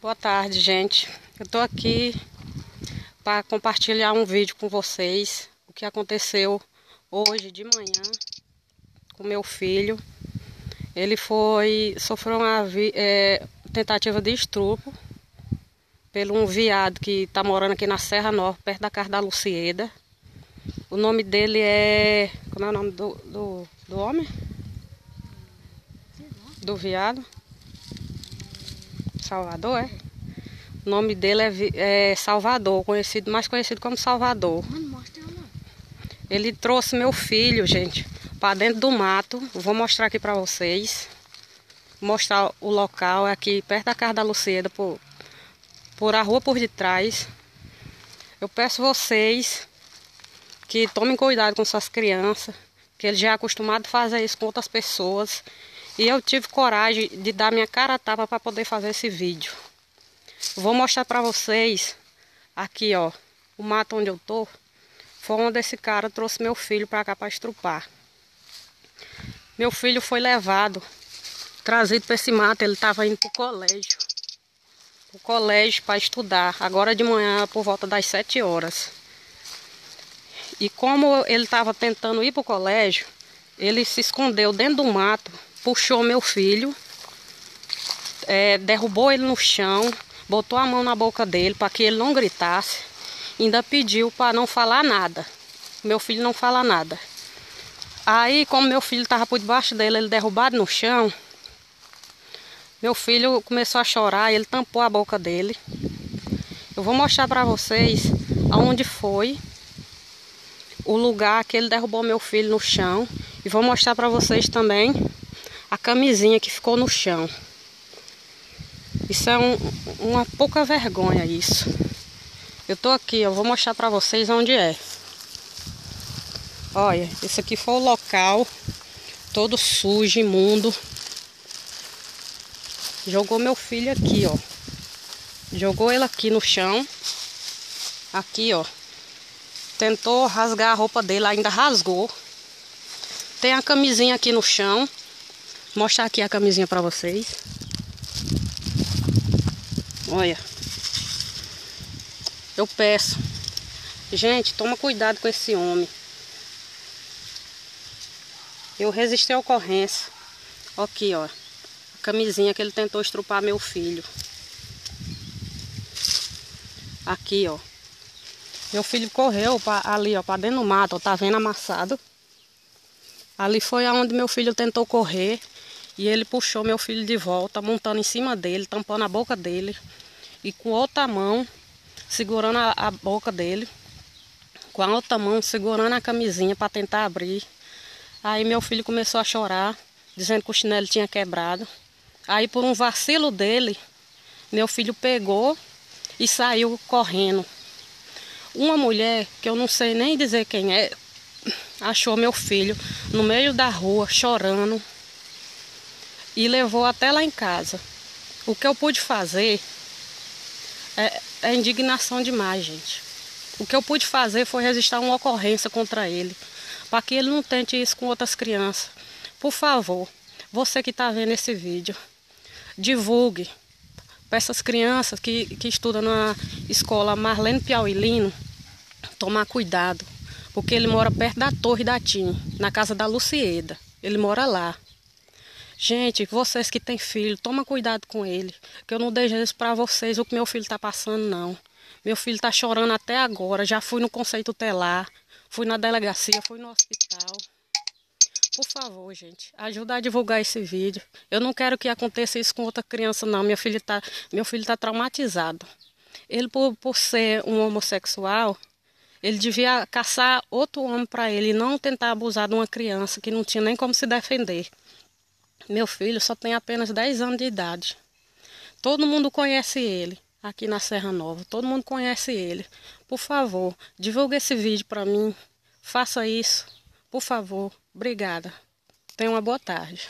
Boa tarde, gente. Eu tô aqui para compartilhar um vídeo com vocês. O que aconteceu hoje de manhã com meu filho. Ele foi sofreu uma é, tentativa de estupro pelo um viado que tá morando aqui na Serra Nova, perto da casa da Lucieda. O nome dele é. Como é o nome do, do, do homem? Do viado? Salvador, é? O nome dele é, é Salvador, conhecido, mais conhecido como Salvador. Ele trouxe meu filho, gente, para dentro do mato. Vou mostrar aqui para vocês. Mostrar o local, é aqui perto da casa da Luceda, por, por a rua por detrás. Eu peço vocês que tomem cuidado com suas crianças, que ele já é acostumado a fazer isso com outras pessoas. E eu tive coragem de dar minha cara a tapa para poder fazer esse vídeo. Vou mostrar para vocês aqui, ó, o mato onde eu tô. Foi onde esse cara trouxe meu filho para cá para estrupar. Meu filho foi levado, trazido para esse mato, ele estava indo para o colégio. O colégio para estudar, agora de manhã por volta das 7 horas. E como ele estava tentando ir para o colégio, ele se escondeu dentro do mato puxou meu filho, é, derrubou ele no chão, botou a mão na boca dele para que ele não gritasse, ainda pediu para não falar nada. Meu filho não fala nada. Aí, como meu filho estava por debaixo dele, ele derrubado no chão, meu filho começou a chorar, ele tampou a boca dele. Eu vou mostrar para vocês aonde foi o lugar que ele derrubou meu filho no chão e vou mostrar para vocês também a camisinha que ficou no chão. Isso é um, uma pouca vergonha isso. Eu tô aqui, eu vou mostrar para vocês onde é. Olha, esse aqui foi o local todo sujo, imundo. Jogou meu filho aqui, ó. Jogou ele aqui no chão. Aqui, ó. Tentou rasgar a roupa dele, ainda rasgou. Tem a camisinha aqui no chão. Mostrar aqui a camisinha para vocês. Olha. Eu peço. Gente, toma cuidado com esse homem. Eu resisti à ocorrência. Aqui, ó. A camisinha que ele tentou estrupar meu filho. Aqui, ó. Meu filho correu pra, ali, ó, pra dentro do mato, ó, tá vendo amassado. Ali foi aonde meu filho tentou correr. E ele puxou meu filho de volta, montando em cima dele, tampando a boca dele. E com outra mão, segurando a, a boca dele. Com a outra mão, segurando a camisinha para tentar abrir. Aí meu filho começou a chorar, dizendo que o chinelo tinha quebrado. Aí por um vacilo dele, meu filho pegou e saiu correndo. Uma mulher, que eu não sei nem dizer quem é, achou meu filho no meio da rua chorando e levou até lá em casa. O que eu pude fazer é, é indignação demais, gente. O que eu pude fazer foi registrar uma ocorrência contra ele, para que ele não tente isso com outras crianças. Por favor, você que está vendo esse vídeo, divulgue para essas crianças que, que estudam na escola Marlene Piauilino tomar cuidado, porque ele mora perto da Torre da TIM, na casa da Lucieda. Ele mora lá. Gente, vocês que têm filho, toma cuidado com ele. Que eu não desejo para vocês o que meu filho está passando, não. Meu filho está chorando até agora. Já fui no conceito telar, fui na delegacia, fui no hospital. Por favor, gente, ajuda a divulgar esse vídeo. Eu não quero que aconteça isso com outra criança, não. Meu filho está meu filho tá traumatizado. Ele, por, por ser um homossexual, ele devia caçar outro homem para ele não tentar abusar de uma criança que não tinha nem como se defender. Meu filho só tem apenas 10 anos de idade. Todo mundo conhece ele aqui na Serra Nova. Todo mundo conhece ele. Por favor, divulgue esse vídeo para mim. Faça isso. Por favor. Obrigada. Tenha uma boa tarde.